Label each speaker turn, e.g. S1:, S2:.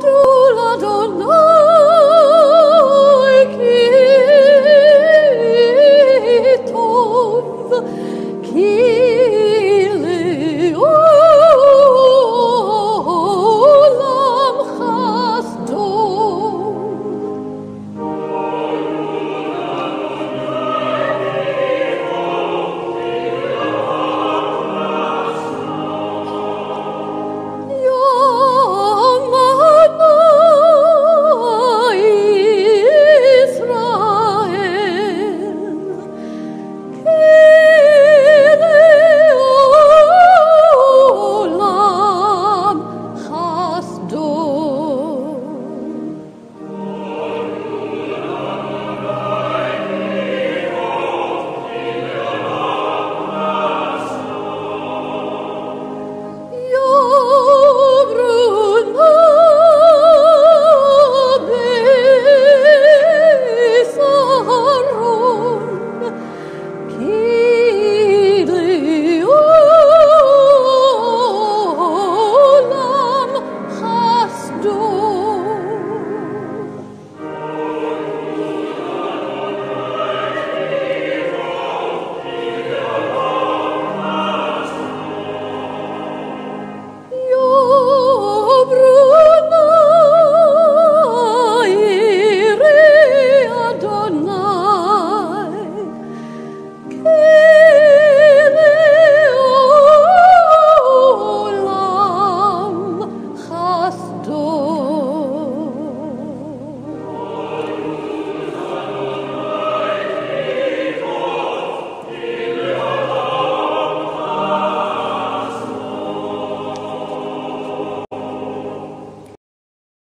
S1: tu Adonai.